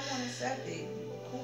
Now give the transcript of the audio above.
someone accepted who